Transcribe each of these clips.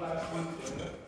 last one.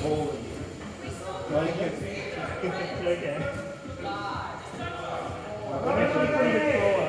holy. Like it. Okay.